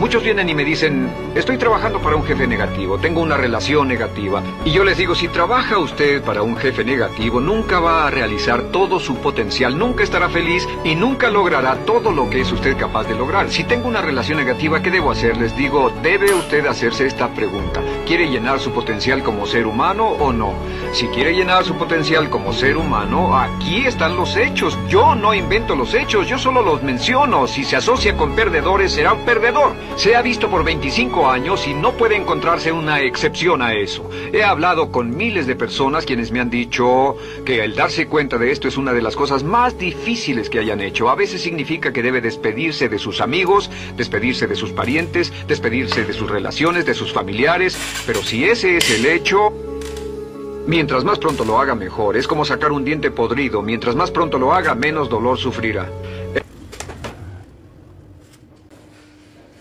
Muchos vienen y me dicen, estoy trabajando para un jefe negativo, tengo una relación negativa. Y yo les digo, si trabaja usted para un jefe negativo, nunca va a realizar todo su potencial, nunca estará feliz y nunca logrará todo lo que es usted capaz de lograr. Si tengo una relación negativa, ¿qué debo hacer? Les digo, debe usted hacerse esta pregunta. ¿Quiere llenar su potencial como ser humano o no? Si quiere llenar su potencial como ser humano, aquí están los hechos. Yo no invento los hechos, yo solo los menciono. Si se asocia con perdedores, será un perdedor. Se ha visto por 25 años y no puede encontrarse una excepción a eso. He hablado con miles de personas quienes me han dicho que el darse cuenta de esto es una de las cosas más difíciles que hayan hecho. A veces significa que debe despedirse de sus amigos, despedirse de sus parientes, despedirse de sus relaciones, de sus familiares. Pero si ese es el hecho, Mientras más pronto lo haga mejor, es como sacar un diente podrido, mientras más pronto lo haga, menos dolor sufrirá.